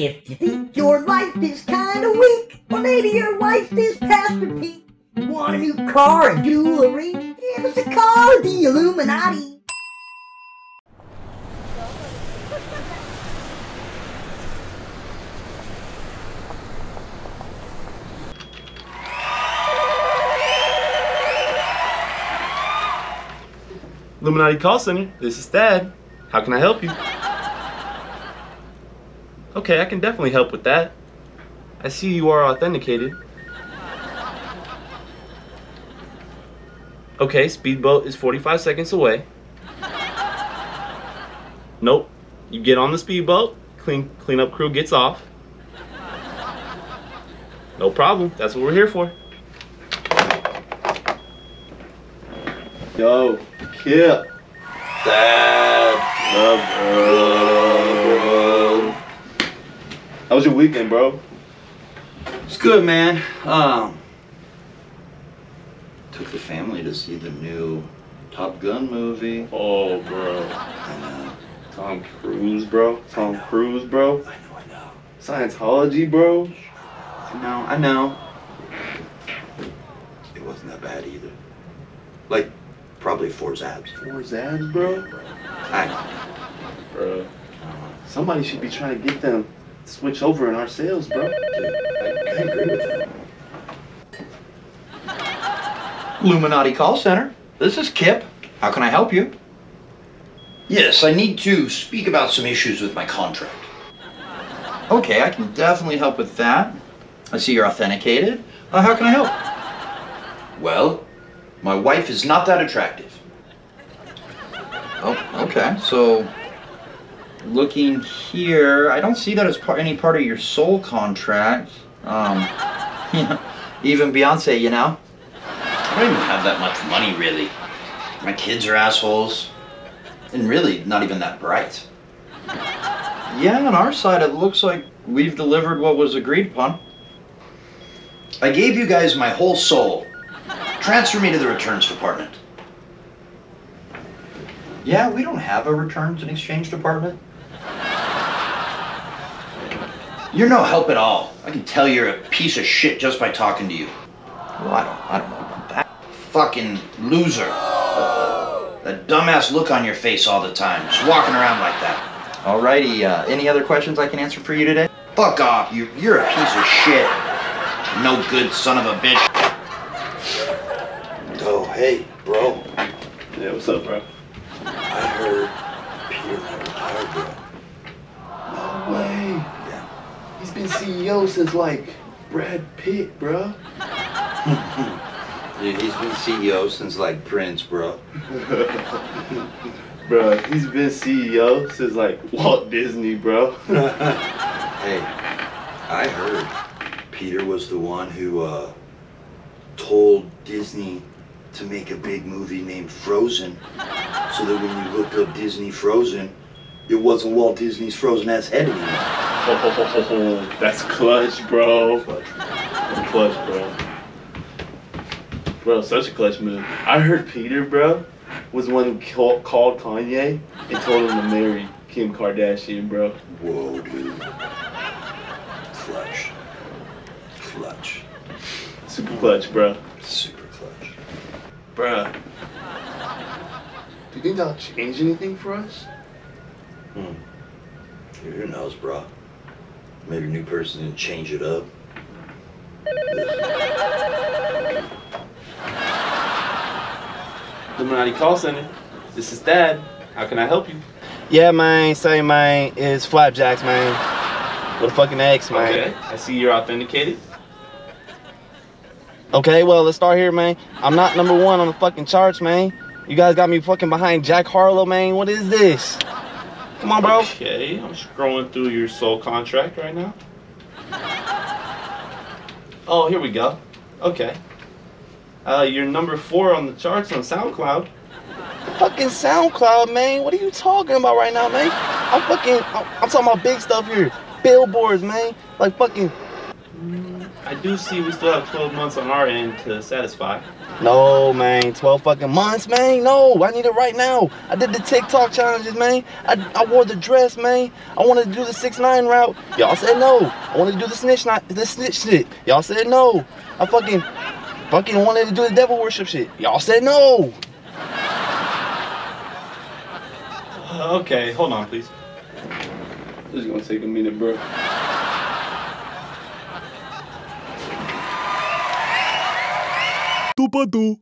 If you think your life is kinda weak, or maybe your wife is past her peak, want a new car and jewelry? Give us a call the Illuminati. Illuminati Call Center, this is Thad. How can I help you? Okay, I can definitely help with that. I see you are authenticated. Okay, speedboat is 45 seconds away. Nope. You get on the speedboat, clean cleanup crew gets off. No problem. That's what we're here for. Yo, Kip. Thad. Was your weekend, bro? It's good, man. Um, took the family to see the new Top Gun movie. Oh, bro. I know, Tom Cruise, bro. Tom Cruise, bro. I know, I know. Scientology, bro. I know, I know. It wasn't that bad either. Like, probably four zabs. Four zabs, bro. I know. Bro. Somebody should be trying to get them switch over in our sales, bro. I, I agree with that. Illuminati Call Center. This is Kip. How can I help you? Yes, I need to speak about some issues with my contract. Okay, I can definitely help with that. I see you're authenticated. Uh, how can I help? Well, my wife is not that attractive. Oh, okay. So, looking here, I don't see that as part, any part of your soul contract. Um, even Beyonce, you know. I don't even have that much money, really. My kids are assholes. And really, not even that bright. Yeah, on our side, it looks like we've delivered what was agreed upon. I gave you guys my whole soul. Transfer me to the returns department. Yeah, we don't have a returns and exchange department. You're no help at all. I can tell you're a piece of shit just by talking to you. Well, I don't, I don't know about that. Fucking loser. That dumbass look on your face all the time. Just walking around like that. Alrighty, uh, any other questions I can answer for you today? Fuck off. You, you're a piece of shit. No good son of a bitch. Oh, hey, bro. Yeah, what's up, bro? I heard Peter got retired, bro. No way. Yeah. He's been CEO since like Brad Pitt, bro. Dude, he's been CEO since like Prince, bro. bro, he's been CEO since like Walt Disney, bro. Hey, I heard Peter was the one who uh, told Disney to make a big movie named Frozen, so that when you looked up Disney Frozen, it wasn't Walt Disney's frozen ass head anymore. Oh, that's clutch, bro. Clutch, bro. Bro, such a clutch move. I heard Peter, bro, was the one who call, called Kanye and told him to marry Kim Kardashian, bro. Whoa, dude. Clutch. Clutch. Super clutch, bro. Super clutch. Bruh. Do you think that'll change anything for us? Hmm. Who knows, bro? Maybe a new person and change it up. Illuminati Call Center. This is Thad. How can I help you? Yeah, man. Say, man, it's Flapjacks, man. With a fucking X, man. Okay. I see you're authenticated. Okay, well, let's start here, man. I'm not number one on the fucking charts, man. You guys got me fucking behind Jack Harlow, man. What is this? Come on, bro. Okay, I'm scrolling through your soul contract right now. Oh, here we go. Okay. Uh, you're number four on the charts on SoundCloud. Fucking SoundCloud, man. What are you talking about right now, man? I'm fucking, I'm, I'm talking about big stuff here. Billboards, man. Like fucking. I do see we still have 12 months on our end to satisfy. No, man. 12 fucking months, man. No, I need it right now. I did the TikTok challenges, man. I, I wore the dress, man. I wanted to do the 6 9 route. Y'all said no. I wanted to do the snitch not the snitch shit. Y'all said no. I fucking fucking wanted to do the devil worship shit. Y'all said no. Uh, okay, hold on, please. This is gonna take a minute, bro. sábado.